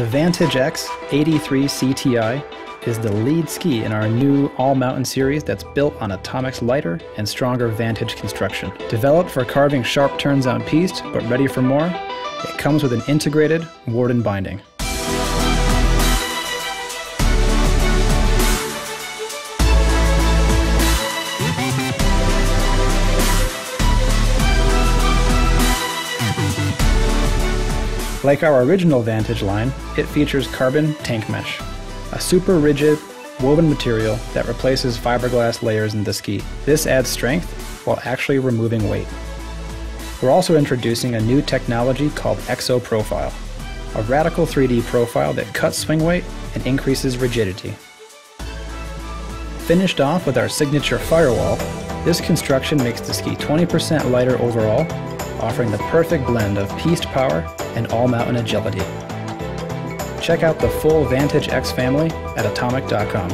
The Vantage X 83 CTI is the lead ski in our new All Mountain series that's built on Atomic's lighter and stronger Vantage construction. Developed for carving sharp turns on piste, but ready for more, it comes with an integrated Warden binding. Like our original Vantage line, it features carbon tank mesh, a super rigid woven material that replaces fiberglass layers in the ski. This adds strength while actually removing weight. We're also introducing a new technology called Exo Profile, a radical 3D profile that cuts swing weight and increases rigidity. Finished off with our signature firewall, this construction makes the ski 20% lighter overall, offering the perfect blend of piste power and all-mountain agility. Check out the full Vantage X family at atomic.com.